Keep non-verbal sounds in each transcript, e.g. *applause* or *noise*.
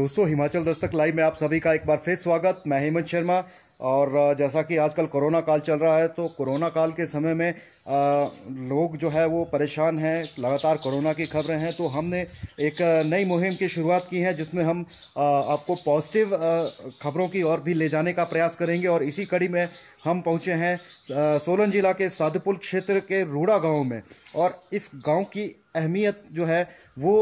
दोस्तों, हिमाचल दस्तक लाइव में आप सभी का एक बार फिर स्वागत। मैं हेमंत शर्मा और जैसा कि आजकल कोरोना काल चल रहा है तो कोरोना काल के समय में लोग जो है वो परेशान हैं, लगातार कोरोना की खबरें हैं तो हमने एक नई मुहिम की शुरुआत की है, जिसमें हम आपको पॉजिटिव खबरों की ओर भी ले जाने का प्रयास करेंगे और इसी कड़ी में हम पहुँचे हैं सोलन जिला के साधपुल क्षेत्र के रूड़ा गाँव में। और इस गाँव की अहमियत जो है वो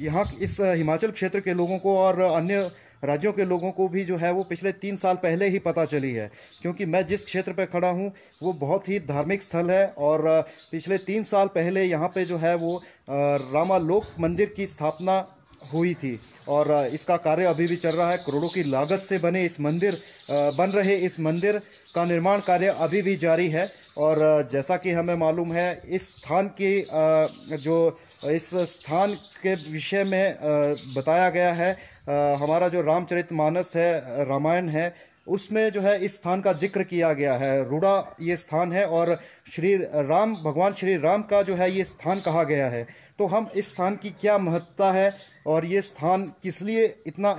यहाँ इस हिमाचल क्षेत्र के लोगों को और अन्य राज्यों के लोगों को भी जो है वो पिछले तीन साल पहले ही पता चली है, क्योंकि मैं जिस क्षेत्र पर खड़ा हूँ, वो बहुत ही धार्मिक स्थल है और पिछले तीन साल पहले यहाँ पे जो है वो रामालोक मंदिर की स्थापना हुई थी और इसका कार्य अभी भी चल रहा है। करोड़ों की लागत से बने इस मंदिर बन रहे इस मंदिर का निर्माण कार्य अभी भी जारी है और जैसा कि हमें मालूम है, इस स्थान की जो, इस स्थान के विषय में बताया गया है हमारा जो रामचरित मानस है रामायण है, उसमें जो है इस स्थान का ज़िक्र किया गया है। रूड़ा ये स्थान है और श्री राम, भगवान श्री राम का जो है ये स्थान कहा गया है। तो हम इस स्थान की क्या महत्ता है और ये स्थान किस लिए इतना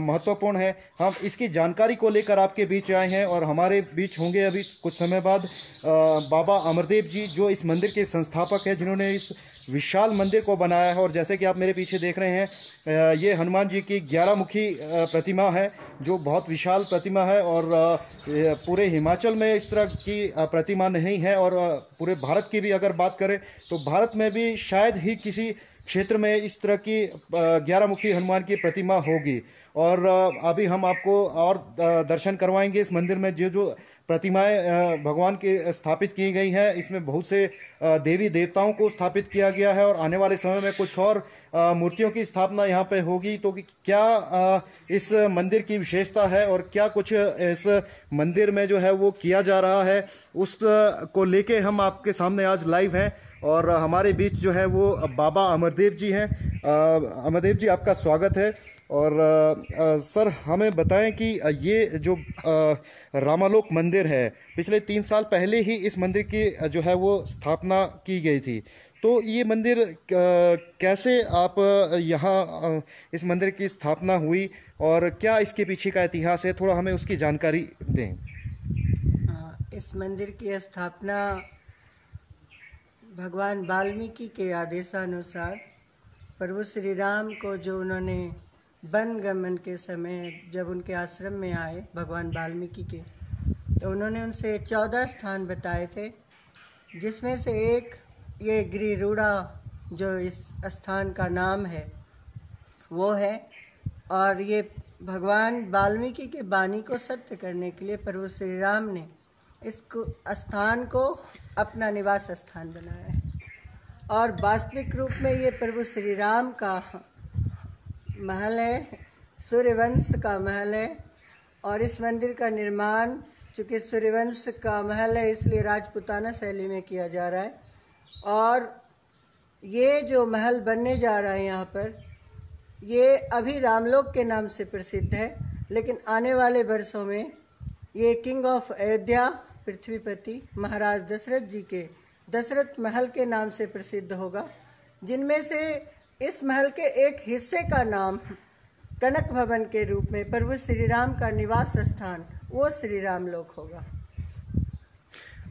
महत्वपूर्ण है? हम इसकी जानकारी को लेकर आपके बीच आए हैं और हमारे बीच होंगे अभी कुछ समय बाद बाबा अमरदेव जी, जो इस मंदिर के संस्थापक हैं, जिन्होंने इस विशाल मंदिर को बनाया है। और जैसे कि आप मेरे पीछे देख रहे हैं ये हनुमान जी की ग्यारह मुखी प्रतिमा है, जो बहुत विशाल प्रतिमा है और पूरे हिमाचल में इस तरह की प्रतिमा नहीं है। और पूरे भारत की भी अगर बात करें तो भारत में भी शायद ही किसी क्षेत्र में इस तरह की ग्यारह मुखी हनुमान की प्रतिमा होगी। और अभी हम आपको और दर्शन करवाएँगे इस मंदिर में। जो जो प्रतिमाएँ भगवान के स्थापित की गई हैं। इसमें बहुत से देवी देवताओं को स्थापित किया गया है और आने वाले समय में कुछ और मूर्तियों की स्थापना यहाँ पे होगी। तो क्या इस मंदिर की विशेषता है और क्या कुछ इस मंदिर में जो है वो किया जा रहा है, उस को लेके हम आपके सामने आज लाइव हैं और हमारे बीच जो है वो बाबा अमरदेव जी हैं। अमरदेव जी, आपका स्वागत है। और आ, आ, सर हमें बताएँ कि ये जो आ, रामालोक मंदिर है पिछले तीन साल पहले ही इस मंदिर की जो है वो स्थापना की गई थी। तो ये मंदिर कैसे आप यहाँ इस मंदिर की स्थापना हुई और क्या इसके पीछे का इतिहास है थोड़ा हमें उसकी जानकारी दें। इस मंदिर की स्थापना भगवान वाल्मीकि के आदेशानुसार प्रभु श्री राम को जो उन्होंने वन गमन के समय जब उनके आश्रम में आए भगवान वाल्मीकि के तो उन्होंने उनसे चौदह स्थान बताए थे, जिसमें से एक ये गिरिरूड़ा जो इस स्थान का नाम है, वो है। और ये भगवान वाल्मीकि के बानी को सत्य करने के लिए प्रभु श्री राम ने इस स्थान को अपना निवास स्थान बनाया है। और वास्तविक रूप में ये प्रभु श्री राम का महल है, सूर्यवंश का महल है और इस मंदिर का निर्माण चूँकि सूर्यवंश का महल है, इसलिए राजपुताना शैली में किया जा रहा है। और ये जो महल बनने जा रहा है यहाँ पर, ये अभी रामलोक के नाम से प्रसिद्ध है, लेकिन आने वाले वर्षों में ये किंग ऑफ़ अयोध्या, पृथ्वीपति महाराज दशरथ जी के, दशरथ महल के नाम से प्रसिद्ध होगा, जिनमें से इस महल के एक हिस्से का नाम कनक भवन के रूप में प्रभु श्री राम का निवास स्थान वो श्री राम लोक होगा।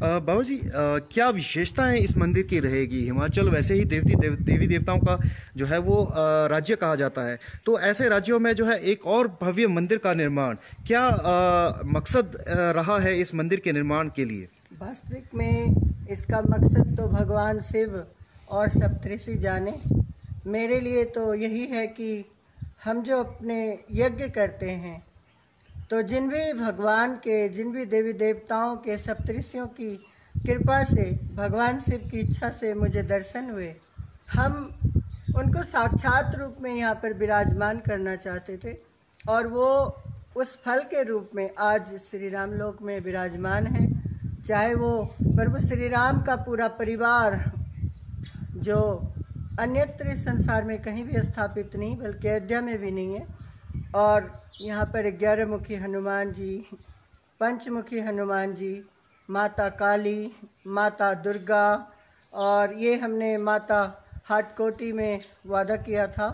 बाबा जी क्या विशेषताएँ इस मंदिर की रहेगी? हिमाचल वैसे ही देवती देव, देवी देवताओं का जो है वो आ, राज्य कहा जाता है। तो ऐसे राज्यों में जो है एक और भव्य मंदिर का निर्माण क्या आ, मकसद रहा है इस मंदिर के निर्माण के लिए? वास्तविक में इसका मकसद तो भगवान शिव और सप्तऋषि जाने मेरे लिए तो यही है कि हम जो अपने यज्ञ करते हैं तो जिन भी भगवान के, जिन भी देवी देवताओं के, सप्तऋषियों की कृपा से, भगवान शिव की इच्छा से मुझे दर्शन हुए। हम उनको साक्षात रूप में यहाँ पर विराजमान करना चाहते थे और वो उस फल के रूप में आज श्री राम लोक में विराजमान है। चाहे वो प्रभु श्री राम का पूरा परिवार, जो अन्यत्र इस संसार में कहीं भी स्थापित नहीं, बल्कि अयोध्या में भी नहीं है। और यहाँ पर ग्यारह मुखी हनुमान जी, पंचमुखी हनुमान जी, माता काली, माता दुर्गा और ये हमने माता हाटकोटी में वादा किया था।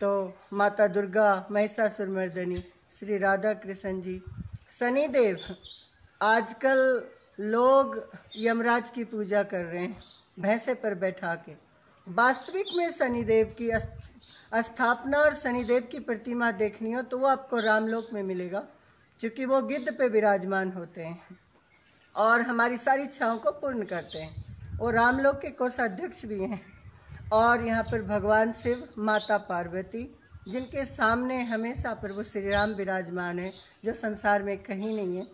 तो माता दुर्गा, महिषासुर मर्दनी, श्री राधा कृष्ण जी शनिदेव आजकल लोग यमराज की पूजा कर रहे हैं, भैंसे पर बैठा के। वास्तविक में शनिदेव की स्थापना और शनिदेव की प्रतिमा देखनी हो तो वो आपको रामलोक में मिलेगा, क्योंकि वो गिद्ध पे विराजमान होते हैं और हमारी सारी इच्छाओं को पूर्ण करते हैं। वो रामलोक के कोषाध्यक्ष भी हैं और यहाँ पर भगवान शिव, माता पार्वती, जिनके सामने हमेशा प्रभु श्री राम विराजमान है, जो संसार में कहीं नहीं है।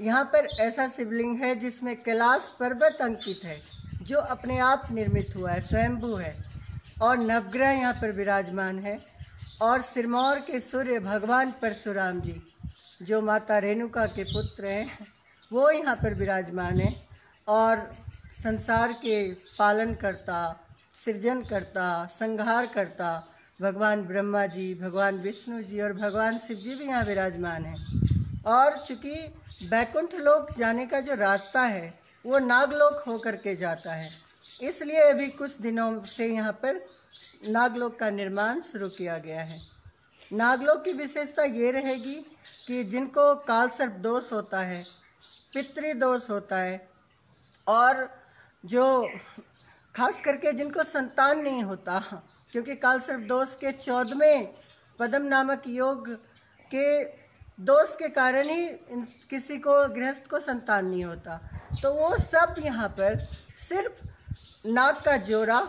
यहाँ पर ऐसा शिवलिंग है जिसमें कैलाश पर्वत अंकित है। जो अपने आप निर्मित हुआ है, स्वयंभू है और नवग्रह यहाँ पर विराजमान है। और सिरमौर के सूर्य भगवान परशुराम जी, जो माता रेणुका के पुत्र हैं, वो यहाँ पर विराजमान है और संसार के पालन करता सृजन करता संहार करता भगवान ब्रह्मा जी, भगवान विष्णु जी और भगवान शिव जी भी यहाँ विराजमान हैं। और चूँकि बैकुंठ लोक जाने का जो रास्ता है वो नागलोक होकर के जाता है। इसलिए अभी कुछ दिनों से यहाँ पर नागलोक का निर्माण शुरू किया गया है। नागलोक की विशेषता ये रहेगी कि जिनको काल सर्प दोष होता है, पितृ दोष होता है, और जो खास करके जिनको संतान नहीं होता, क्योंकि काल सर्प दोष के चौदहवें पदम नामक योग के दोष के कारण ही किसी को, गृहस्थ को संतान नहीं होता। तो वो सब यहाँ पर सिर्फ़ नाक का जोड़ा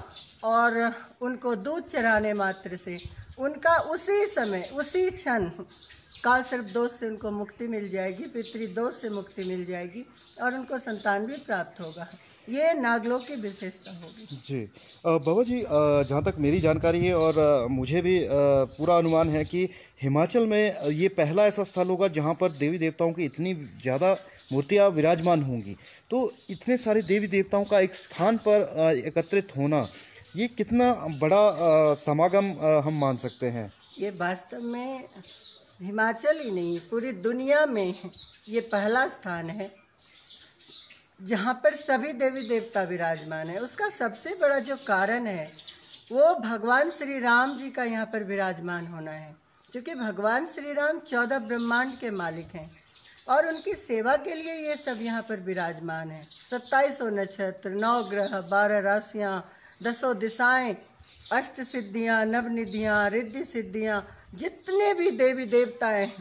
और उनको दूध चढ़ाने मात्र से उनका उसी समय, उसी क्षण काल सर्प दोष से उनको मुक्ति मिल जाएगी, पितृ दोष से मुक्ति मिल जाएगी और उनको संतान भी प्राप्त होगा। ये नागलोक की विशेषता होगी। जी। बाबा जी जहाँ तक मेरी जानकारी है और मुझे भी पूरा अनुमान है कि हिमाचल में ये पहला ऐसा स्थल होगा जहाँ पर देवी देवताओं की इतनी ज़्यादा मूर्तियाँ विराजमान होंगी। तो इतने सारे देवी देवताओं का एक स्थान पर एकत्रित होना, ये कितना बड़ा समागम हम मान सकते हैं? ये वास्तव में हिमाचल ही नहीं, पूरी दुनिया में ये पहला स्थान है, जहाँ पर सभी देवी देवता विराजमान है। उसका सबसे बड़ा जो कारण है, वो भगवान श्री राम जी का यहाँ पर विराजमान होना है, क्योंकि भगवान श्री राम चौदह ब्रह्मांड के मालिक हैं। और उनकी सेवा के लिए ये सब यहाँ पर विराजमान है। सत्ताईसों नक्षत्र, नौ ग्रह, बारह राशियाँ, दसों दिशाएँ, अष्ट सिद्धियाँ, नवनिधियाँ, रिद्धि सिद्धियाँ, जितने भी देवी देवता हैं,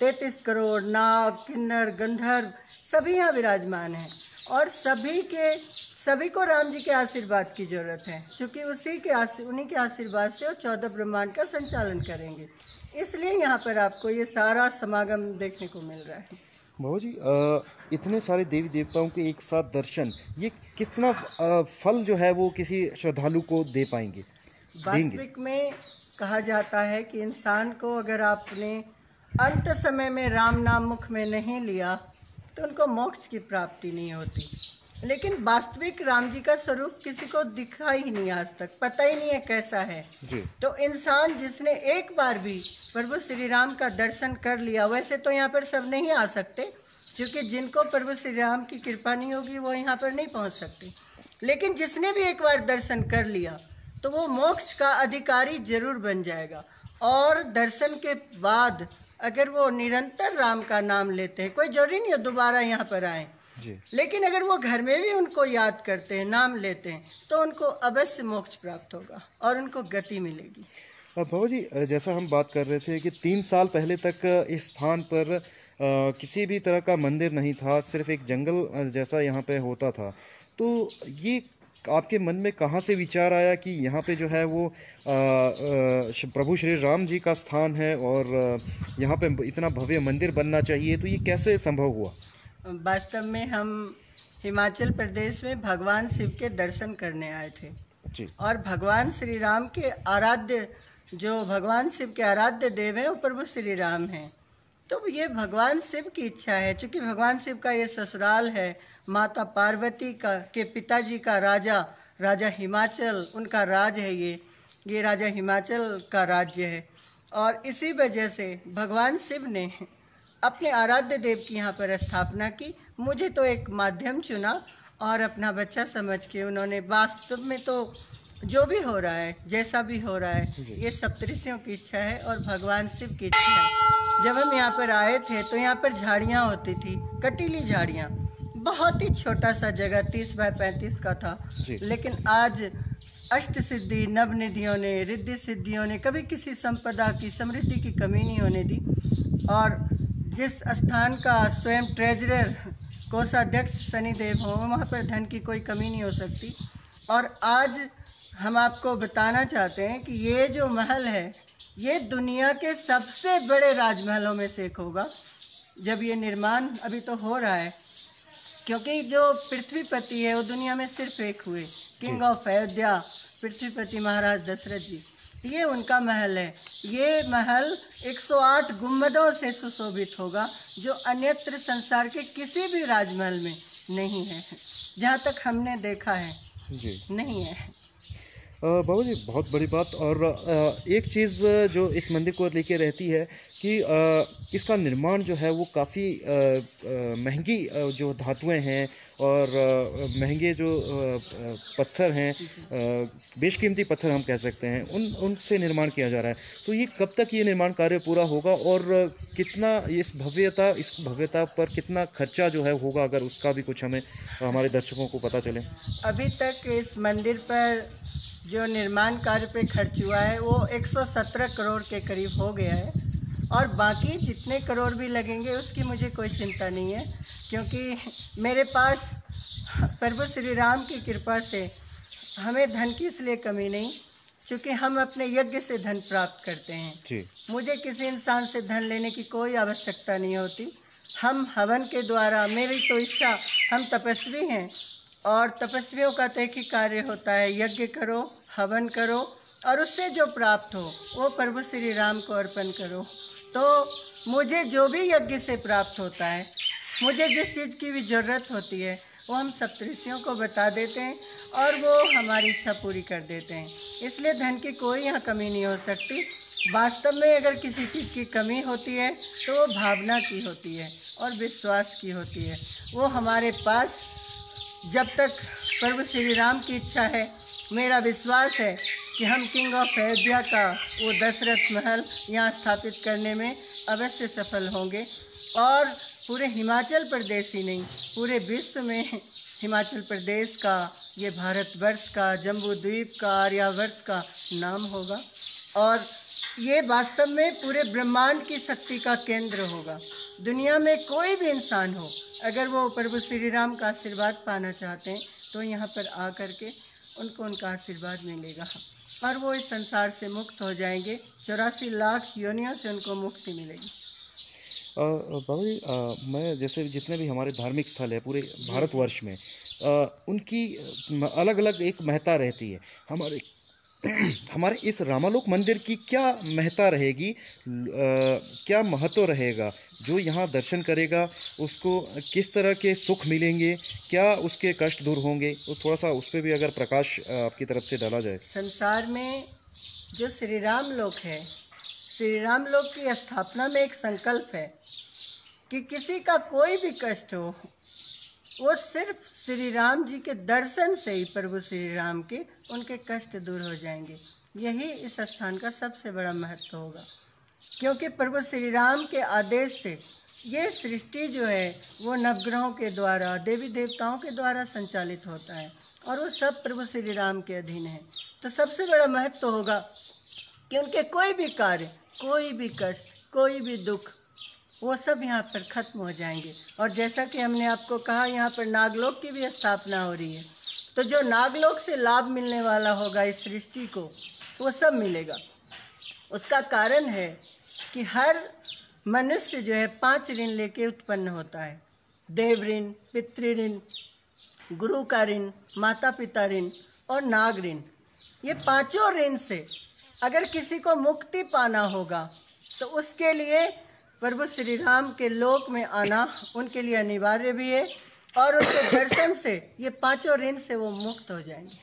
तैतीस करोड़, नाग, किन्नर, गंधर्व, सभी यहाँ विराजमान हैं। और सभी के, सभी को राम जी के आशीर्वाद की ज़रूरत है, क्योंकि उसी के उन्हीं के आशीर्वाद से वो चौदह ब्रह्मांड का संचालन करेंगे। इसलिए यहाँ पर आपको ये सारा समागम देखने को मिल रहा है। बाबू जी आ, इतने सारे देवी देवताओं के एक साथ दर्शन ये कितना फल जो है वो किसी श्रद्धालु को दे पाएँगे? वास्तविक में कहा जाता है कि इंसान को अगर आपने अंत समय में राम नाम मुख में नहीं लिया तो उनको मोक्ष की प्राप्ति नहीं होती। लेकिन वास्तविक राम जी का स्वरूप किसी को दिखा ही नहीं आज तक पता ही नहीं है कैसा है। जी। तो इंसान जिसने एक बार भी प्रभु श्री राम का दर्शन कर लिया वैसे तो यहाँ पर सब नहीं आ सकते क्योंकि जिनको प्रभु श्री राम की कृपा नहीं होगी वो यहाँ पर नहीं पहुँच सकते। लेकिन जिसने भी एक बार दर्शन कर लिया तो वो मोक्ष का अधिकारी ज़रूर बन जाएगा। और दर्शन के बाद अगर वो निरंतर राम का नाम लेते हैं कोई ज़रूरी नहीं है दोबारा यहाँ पर आए। लेकिन अगर वो घर में भी उनको याद करते हैं नाम लेते हैं तो उनको अवश्य मोक्ष प्राप्त होगा और उनको गति मिलेगी। बाबू जी जैसा हम बात कर रहे थे कि तीन साल पहले तक इस स्थान पर आ, किसी भी तरह का मंदिर नहीं था सिर्फ़ एक जंगल जैसा यहाँ पे होता था। तो ये आपके मन में कहाँ से विचार आया कि यहाँ पे जो है वो आ, आ, प्रभु श्री राम जी का स्थान है और यहाँ पे इतना भव्य मंदिर बनना चाहिए? तो ये कैसे संभव हुआ? वास्तव में हम हिमाचल प्रदेश में भगवान शिव के दर्शन करने आए थे। जी। और भगवान श्री राम के आराध्य जो भगवान शिव के आराध्य देव हैं वो प्रभु श्री राम हैं। तो ये भगवान शिव की इच्छा है क्योंकि भगवान शिव का ये ससुराल है माता पार्वती का के पिताजी का राजा राजा हिमाचल उनका राज है ये। ये राजा हिमाचल का राज्य है। और इसी वजह से भगवान शिव ने अपने आराध्य देव की यहाँ पर स्थापना की। मुझे तो एक माध्यम चुना और अपना बच्चा समझ के उन्होंने वास्तव में तो जो भी हो रहा है जैसा भी हो रहा है ये सप्तऋषियों की इच्छा है और भगवान शिव की इच्छा है। जब हम यहाँ पर आए थे तो यहाँ पर झाड़ियाँ होती थी कटीली झाड़ियाँ। बहुत ही छोटा सा जगह तीस बाय पैंतीस का था। लेकिन आज अष्ट सिद्धि नवनिधियों ने रिद्धि सिद्धियों ने कभी किसी संपदा की समृद्धि की कमी नहीं होने दी। और जिस स्थान का स्वयं ट्रेजरर कोषाध्यक्ष शनिदेव हो वहाँ पर धन की कोई कमी नहीं हो सकती। और आज हम आपको बताना चाहते हैं कि ये जो महल है ये दुनिया के सबसे बड़े राजमहलों में से एक होगा। जब ये निर्माण अभी तो हो रहा है क्योंकि जो पृथ्वीपति है वो दुनिया में सिर्फ़ एक हुए। किंग ऑफ़ अयोध्या पृथ्वीपति महाराज दशरथ जी। ये उनका महल है। ये महल 108 गुम्बदों से सुशोभित होगा जो अन्यत्र संसार के किसी भी राजमहल में नहीं है। जहाँ तक हमने देखा है जी। नहीं है। बाबू जी बहुत बड़ी बात और एक चीज़ जो इस मंदिर को लेके रहती है कि इसका निर्माण जो है वो काफ़ी महँगी जो धातुएँ हैं और महँगे जो पत्थर हैं बेशकीमती पत्थर हम कह सकते हैं उन उनसे निर्माण किया जा रहा है। तो ये कब तक ये निर्माण कार्य पूरा होगा और कितना इस भव्यता इस भव्यता पर कितना खर्चा जो है होगा अगर उसका भी कुछ हमें हमारे दर्शकों को पता चले? अभी तक इस मंदिर पर जो निर्माण कार्य पे खर्च हुआ है वो 117 करोड़ के करीब हो गया है। और बाकी जितने करोड़ भी लगेंगे उसकी मुझे कोई चिंता नहीं है क्योंकि मेरे पास प्रभु श्री राम की कृपा से हमें धन की इसलिए कमी नहीं क्योंकि हम अपने यज्ञ से धन प्राप्त करते हैं। जी। मुझे किसी इंसान से धन लेने की कोई आवश्यकता नहीं होती। हम हवन के द्वारा मेरी तो इच्छा हम तपस्वी हैं और तपस्वियों का एक ही कार्य होता है। यज्ञ करो, हवन करो और उससे जो प्राप्त हो, वो प्रभु श्री राम को अर्पण करो। तो मुझे जो भी यज्ञ से प्राप्त होता है, मुझे जिस चीज़ की भी ज़रूरत होती है, वो हम सप्तऋषियों को बता देते हैं और वो हमारी इच्छा पूरी कर देते हैं। इसलिए धन की कोई यहाँ कमी नहीं हो सकती। वास्तव में अगर किसी चीज़ की कमी होती है तो वो भावना की होती है और विश्वास की होती है। वो हमारे पास जब तक प्रभु श्री राम की इच्छा है, मेरा विश्वास है कि हम किंग ऑफ़ अयोध्या का वो दशरथ महल यहाँ स्थापित करने में अवश्य सफल होंगे। और पूरे हिमाचल प्रदेश ही नहीं, पूरे विश्व में हिमाचल प्रदेश का, ये भारतवर्ष का जम्बू द्वीप का, आर्यावर्त का नाम होगा। और ये वास्तव में पूरे ब्रह्मांड की शक्ति का केंद्र होगा। दुनिया में कोई भी इंसान हो अगर वो प्रभु श्री राम का आशीर्वाद पाना चाहते हैं तो यहाँ पर आ कर के उनको उनका आशीर्वाद मिलेगा। और वो इस संसार से मुक्त हो जाएँगे। चौरासी लाख योनियों से उनको मुक्ति मिलेगी। बाबू जी मैं जैसे जितने भी हमारे धार्मिक स्थल है पूरे भारतवर्ष में अ, उनकी अलग अलग एक महत्ता रहती है। हमारे *clears throat* हमारे इस रामालोक मंदिर की क्या महत्ता रहेगी अ, क्या महत्व रहेगा जो यहाँ दर्शन करेगा उसको किस तरह के सुख मिलेंगे क्या उसके कष्ट दूर होंगे तो थोड़ा सा उस पर भी अगर प्रकाश आपकी तरफ़ से डाला जाए। संसार में जो श्री राम लोक है श्री राम लोक की स्थापना में एक संकल्प है कि किसी का कोई भी कष्ट हो वो सिर्फ़ श्री राम जी के दर्शन से ही प्रभु श्री राम के उनके कष्ट दूर हो जाएँगे। यही इस स्थान का सबसे बड़ा महत्व होगा। क्योंकि प्रभु श्री राम के आदेश से ये सृष्टि जो है, वो नवग्रहों के द्वारा, देवी देवताओं के द्वारा संचालित होता है और वो सब प्रभु श्री राम के अधीन है। तो सबसे बड़ा महत्व होगा कि उनके कोई भी कार्य, कोई भी कष्ट, कोई भी दुख वो सब यहाँ पर खत्म हो जाएँगे। और जैसा कि हमने आपको कहा, यहाँ पर नागलोक की भी स्थापना हो रही है। तो जो नागलोक से लाभ मिलने वाला होगा इस सृष्टि को, वो सब मिलेगा। उसका कारण है कि हर मनुष्य जो है पाँच ऋण लेके उत्पन्न होता है। देव ऋण, पितृ ऋण, गुरु का ऋण माता पिता ऋण और नाग ऋण। ये पाँचों ऋण से अगर किसी को मुक्ति पाना होगा तो उसके लिए प्रभु श्री राम के लोक में आना उनके लिए अनिवार्य भी है और उनके दर्शन से ये पाँचों ऋण से वो मुक्त हो जाएँगे।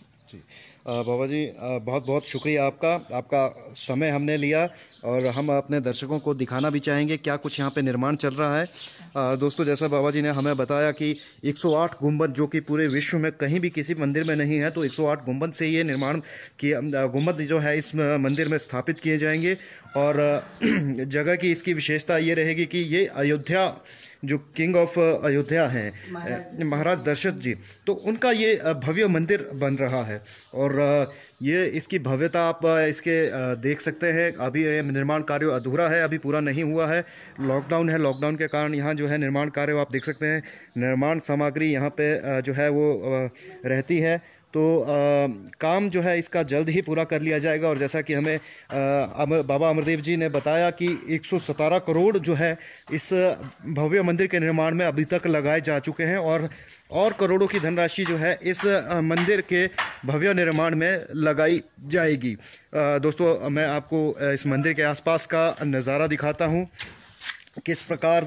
बाबा जी बहुत बहुत शुक्रिया आपका। आपका समय हमने लिया और हम अपने दर्शकों को दिखाना भी चाहेंगे क्या कुछ यहाँ पे निर्माण चल रहा है। दोस्तों, जैसा बाबा जी ने हमें बताया कि 108 गुंबद जो कि पूरे विश्व में कहीं भी किसी मंदिर में नहीं है तो 108 गुंबद से ये निर्माण किया गुंबद जो है इस मंदिर में स्थापित किए जाएँगे। और *clears throat* जगह की इसकी विशेषता ये रहेगी कि ये अयोध्या जो किंग ऑफ़ अयोध्या हैं महाराज दशरथ जी। तो उनका ये भव्य मंदिर बन रहा है और ये इसकी भव्यता आप इसके देख सकते हैं। अभी निर्माण कार्य अधूरा है अभी पूरा नहीं हुआ है। लॉकडाउन है लॉकडाउन के कारण यहाँ जो है निर्माण कार्य आप देख सकते हैं। निर्माण सामग्री यहाँ पे जो है वो रहती है। तो आ, काम जो है इसका जल्द ही पूरा कर लिया जाएगा और जैसा कि हमें आ, अमर, बाबा अमरदेव जी ने बताया कि एक करोड़ जो है इस भव्य मंदिर के निर्माण में अभी तक लगाए जा चुके हैं और और करोड़ों की धनराशि जो है इस मंदिर के भव्य निर्माण में लगाई जाएगी। आ, दोस्तों मैं आपको इस मंदिर के आसपास का नज़ारा दिखाता हूँ। किस प्रकार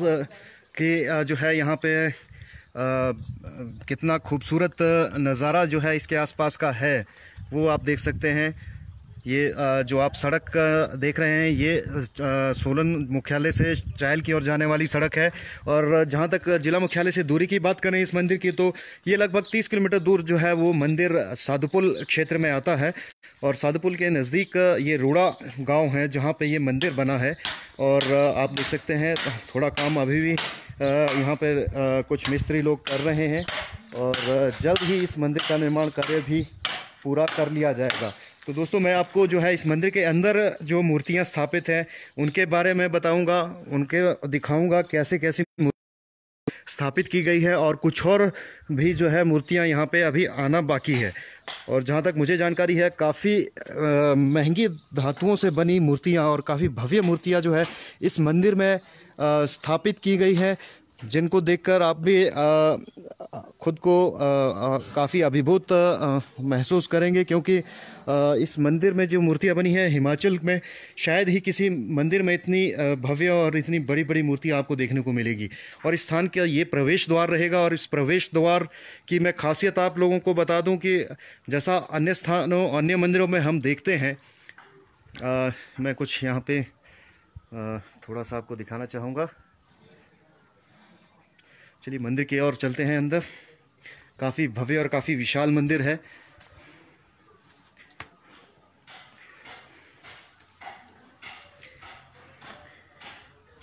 के जो है यहाँ पे कितना खूबसूरत नज़ारा जो है इसके आसपास का है, वो आप देख सकते हैं। ये जो आप सड़क देख रहे हैं, ये सोलन मुख्यालय से चायल की ओर जाने वाली सड़क है। और जहाँ तक जिला मुख्यालय से दूरी की बात करें इस मंदिर की तो ये लगभग 30 किलोमीटर दूर जो है वो मंदिर साधुपुल क्षेत्र में आता है। और साधुपुल के नज़दीक ये रोड़ा गाँव है, जहाँ पे ये मंदिर बना है। और आप देख सकते हैं, थोड़ा काम अभी भी यहाँ पर कुछ मिस्त्री लोग कर रहे हैं और जल्द ही इस मंदिर का निर्माण कार्य भी पूरा कर लिया जाएगा। तो दोस्तों, मैं आपको जो है इस मंदिर के अंदर जो मूर्तियाँ स्थापित हैं, उनके बारे में बताऊँगा, उनके दिखाऊँगा कैसे कैसे स्थापित की गई है और कुछ और भी जो है मूर्तियाँ यहाँ पे अभी आना बाकी है। और जहाँ तक मुझे जानकारी है, काफ़ी महँगी धातुओं से बनी मूर्तियाँ और काफ़ी भव्य मूर्तियाँ जो है इस मंदिर में स्थापित की गई हैं जिनको देखकर आप भी खुद को काफ़ी अभिभूत महसूस करेंगे क्योंकि इस मंदिर में जो मूर्तियाँ बनी हैं हिमाचल में शायद ही किसी मंदिर में इतनी भव्य और इतनी बड़ी बड़ी मूर्तियाँ आपको देखने को मिलेगी। और इस स्थान का ये प्रवेश द्वार रहेगा और इस प्रवेश द्वार की मैं खासियत आप लोगों को बता दूँ कि जैसा अन्य स्थानों अन्य मंदिरों में हम देखते हैं आ, मैं कुछ यहाँ पे आ, थोड़ा सा आपको दिखाना चाहूँगा। चलिए, मंदिर की ओर चलते हैं अंदर। काफ़ी भव्य और काफ़ी विशाल मंदिर है।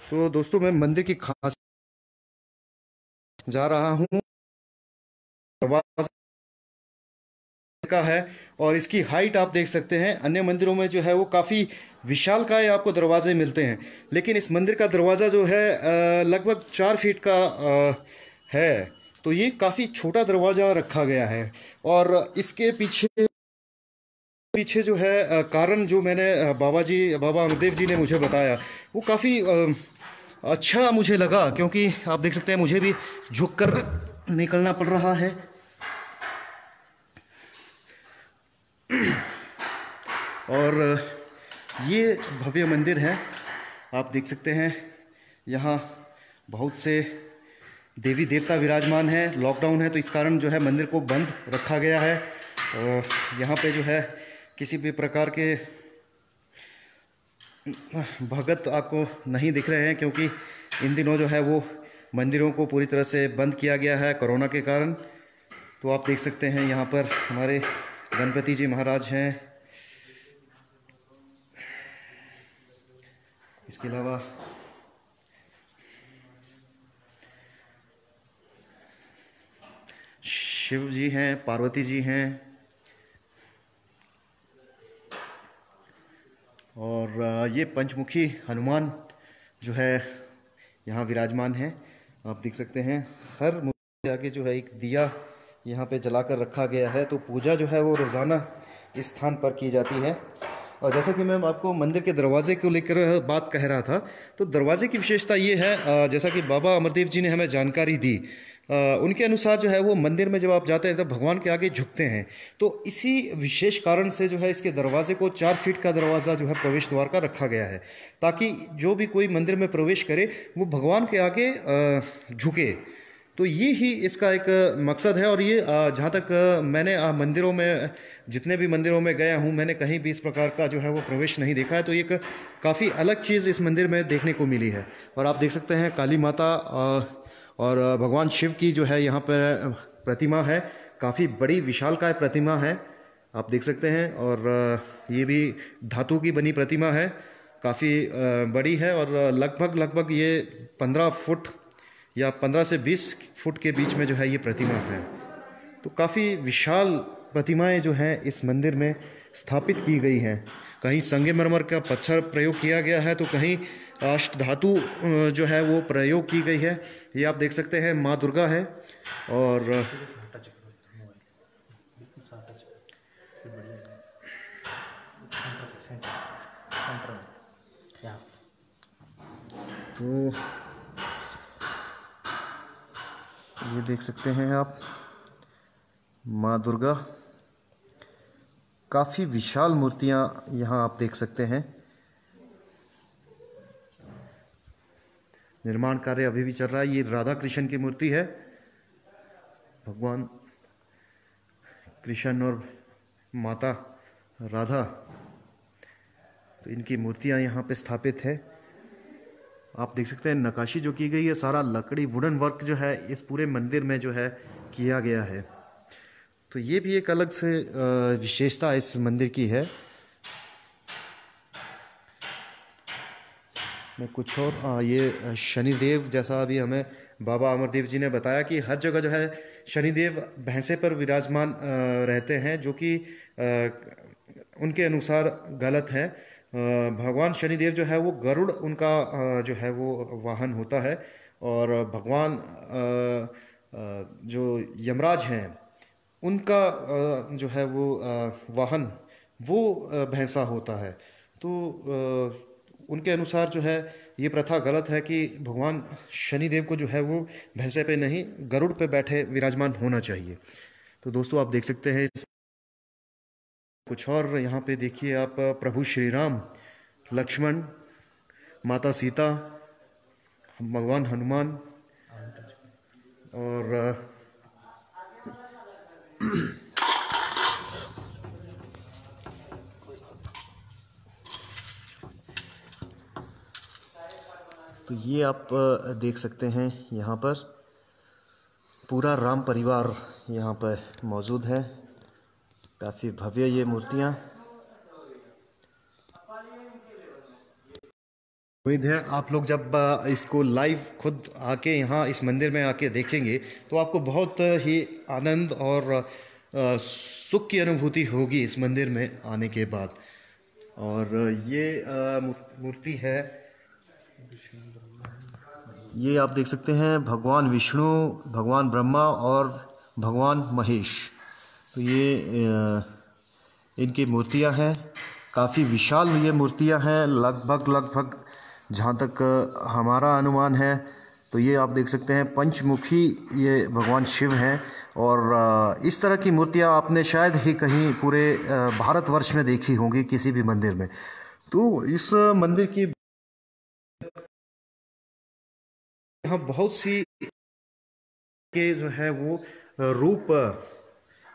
तो दोस्तों, मैं मंदिर की खास जा रहा हूँ। का है। और इसकी हाइट आप देख सकते हैं। अन्य मंदिरों में जो है वो काफ़ी विशाल का आपको दरवाजे मिलते हैं। लेकिन इस मंदिर का दरवाज़ा जो है लगभग चार फीट का है। तो ये काफ़ी छोटा दरवाज़ा रखा गया है। और इसके पीछे पीछे जो है कारण जो मैंने बाबा जी बाबा अमरदेव जी ने मुझे बताया, वो काफ़ी अच्छा मुझे लगा। क्योंकि आप देख सकते हैं, मुझे भी झुक कर निकलना पड़ रहा है। और ये भव्य मंदिर है। आप देख सकते हैं, यहाँ बहुत से देवी देवता विराजमान हैं लॉकडाउन है तो इस कारण जो है मंदिर को बंद रखा गया है। यहाँ पे जो है किसी भी प्रकार के, भगत आपको नहीं दिख रहे हैं, क्योंकि इन दिनों जो है वो मंदिरों को पूरी तरह से बंद किया गया है कोरोना के कारण। तो आप देख सकते हैं, यहाँ पर हमारे गणपति जी महाराज हैं। इसके अलावा शिव जी हैं, पार्वती जी हैं। और ये पंचमुखी हनुमान जो है, यहाँ विराजमान है। आप देख सकते हैं, हर मूर्ति आगे जो है एक दिया यहाँ पे जलाकर रखा गया है तो पूजा जो है वो रोज़ाना इस स्थान पर की जाती है। और जैसा कि मैं आपको मंदिर के दरवाजे को लेकर बात कह रहा था तो दरवाजे की विशेषता ये है जैसा कि बाबा अमरदेव जी ने हमें जानकारी दी उनके अनुसार जो है वो मंदिर में जब आप जाते हैं तो भगवान के आगे झुकते हैं। तो इसी विशेष कारण से जो है इसके दरवाजे को चार फीट का दरवाज़ा जो है प्रवेश द्वार का रखा गया है, ताकि जो भी कोई मंदिर में प्रवेश करे, वो भगवान के आगे झुके। तो ये ही इसका एक मकसद है और ये जहाँ तक मैंने मंदिरों में, जितने भी मंदिरों में गया हूँ, मैंने कहीं भी इस प्रकार का जो है वो प्रवेश नहीं देखा है तो एक काफ़ी अलग चीज़ इस मंदिर में देखने को मिली है। और आप देख सकते हैं काली माता और भगवान शिव की जो है यहाँ पर प्रतिमा है, काफ़ी बड़ी विशालकाय प्रतिमा है, आप देख सकते हैं, और ये भी धातु की बनी प्रतिमा है, काफ़ी बड़ी है, और लगभग लगभग ये पंद्रह फुट या पंद्रह से बीस फुट के बीच में जो है ये प्रतिमा है। तो काफ़ी विशाल प्रतिमाएँ जो हैं इस मंदिर में स्थापित की गई हैं। कहीं संगमरमर का पत्थर प्रयोग किया गया है तो कहीं अष्ट धातु जो है वो प्रयोग की गई है। ये आप देख सकते हैं माँ दुर्गा है और तो ये देख सकते हैं आप। माँ दुर्गा, काफ़ी विशाल मूर्तियाँ यहाँ आप देख सकते हैं। निर्माण कार्य अभी भी चल रहा है, ये राधा कृष्ण की मूर्ति है। भगवान कृष्ण और माता राधा तो इनकी मूर्तियाँ यहाँ पे स्थापित है। आप देख सकते हैं नकाशी जो की गई है सारा लकड़ी वुडन वर्क जो है इस पूरे मंदिर में जो है किया गया है। तो ये भी एक अलग से विशेषता इस मंदिर की है। मैं कुछ और आ, ये शनिदेव जैसा अभी हमें बाबा अमरदेव जी ने बताया कि हर जगह जो है शनिदेव भैंसे पर विराजमान रहते हैं जो कि उनके अनुसार गलत है। भगवान शनिदेव जो है वो गरुड़ उनका जो है वो वाहन होता है और भगवान जो यमराज हैं, उनका जो है वो वाहन, वो भैंसा होता है। तो उनके अनुसार जो है ये प्रथा गलत है कि भगवान शनिदेव को जो है वो भैंसे पे नहीं, गरुड़ पे बैठे विराजमान होना चाहिए। तो दोस्तों, आप देख सकते हैं कुछ और यहाँ पे देखिए आप, प्रभु श्री राम लक्ष्मण, माता सीता, भगवान हनुमान और तो ये आप, देख सकते हैं यहाँ पर। पूरा राम परिवार यहाँ पर मौजूद है। काफ़ी भव्य ये मूर्तियाँ। उम्मीद है आप लोग जब इसको लाइव खुद आके यहाँ इस मंदिर में आके देखेंगे तो आपको बहुत ही आनंद और सुख की अनुभूति होगी इस मंदिर में आने के बाद। और ये मूर्ति है। ये आप देख सकते हैं भगवान विष्णु भगवान ब्रह्मा और भगवान महेश। तो ये इनकी मूर्तियाँ हैं। काफ़ी विशाल ये मूर्तियाँ हैं। लगभग लगभग जहाँ तक हमारा अनुमान है तो ये आप देख सकते हैं, पंचमुखी ये भगवान शिव हैं। और इस तरह की मूर्तियाँ आपने शायद ही कहीं पूरे भारतवर्ष में देखी होंगी किसी भी मंदिर में। तो इस मंदिर की यहाँ बहुत सी के जो है वो रूप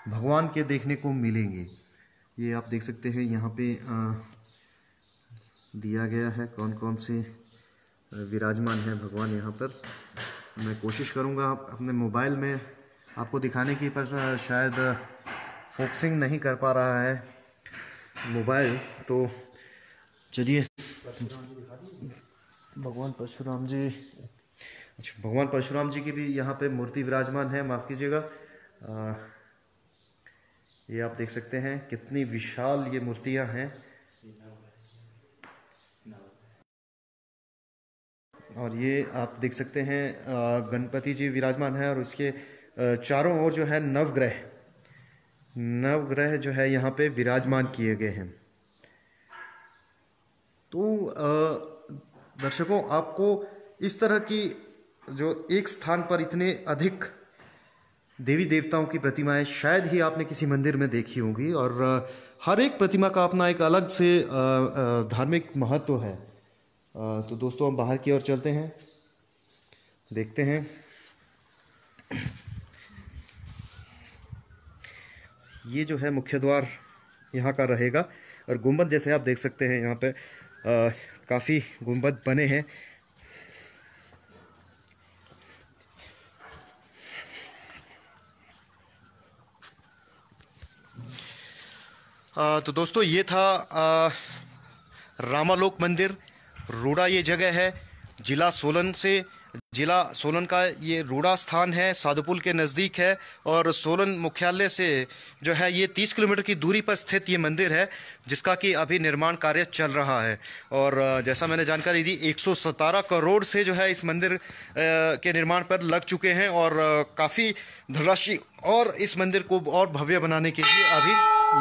भगवान के देखने को मिलेंगे। ये आप देख सकते हैं यहाँ पे आ, दिया गया है कौन कौन से विराजमान है भगवान यहाँ पर। मैं कोशिश करूँगा अपने मोबाइल में आपको दिखाने की पर शायद फोकसिंग नहीं कर पा रहा है मोबाइल। तो चलिए। भगवान परशुराम जी अच्छा भगवान परशुराम जी की भी यहाँ पे मूर्ति विराजमान है माफ़ कीजिएगा। ये आप देख सकते हैं, कितनी विशाल ये मूर्तियाँ हैं। और ये आप देख सकते हैं गणपति जी विराजमान है और उसके चारों ओर जो है नवग्रह। नवग्रह जो है यहाँ पे विराजमान किए गए हैं। तो दर्शकों, आपको इस तरह की जो एक स्थान पर इतने अधिक देवी देवताओं की प्रतिमाएँ शायद ही आपने किसी मंदिर में देखी होंगी और हर एक प्रतिमा का अपना एक अलग से धार्मिक महत्व है। तो दोस्तों हम बाहर की ओर चलते हैं। देखते हैं। ये जो है मुख्य द्वार यहाँ का रहेगा और गुंबद जैसे आप देख सकते हैं यहाँ पे काफ़ी गुंबद बने हैं। तो दोस्तों, ये था रामालोक मंदिर, रूड़ा ये जगह है, जिला सोलन से, जिला सोलन का ये रूड़ा स्थान है, साधुपुल के नज़दीक है, और सोलन मुख्यालय से जो है, ये 30 किलोमीटर की दूरी पर स्थित ये मंदिर है, जिसका कि अभी निर्माण कार्य चल रहा है। और जैसा मैंने जानकारी दी, एक करोड़ से जो है, इस मंदिर के निर्माण पर लग चुके हैं, और काफ़ी धनराशि और इस मंदिर को और भव्य बनाने के लिए अभी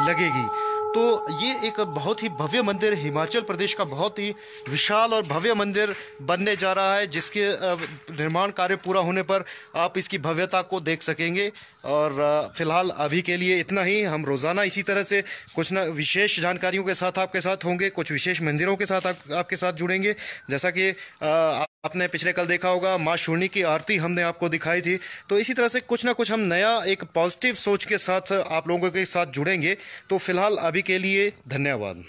लगेगी। तो ये एक बहुत ही भव्य मंदिर हिमाचल प्रदेश का बहुत ही विशाल और भव्य मंदिर बनने जा रहा है, जिसके निर्माण कार्य पूरा होने पर आप इसकी भव्यता को देख सकेंगे। और फ़िलहाल अभी के लिए इतना ही। हम रोज़ाना इसी तरह से कुछ ना विशेष जानकारियों के साथ आपके साथ होंगे कुछ विशेष मंदिरों के साथ आप, आपके साथ जुड़ेंगे। जैसा कि आपने पिछले कल देखा होगा माँ शूर्णी की आरती हमने आपको दिखाई थी। तो इसी तरह से कुछ ना कुछ हम नया एक पॉजिटिव सोच के साथ आप लोगों के साथ जुड़ेंगे। तो फ़िलहाल अभी के लिए धन्यवाद।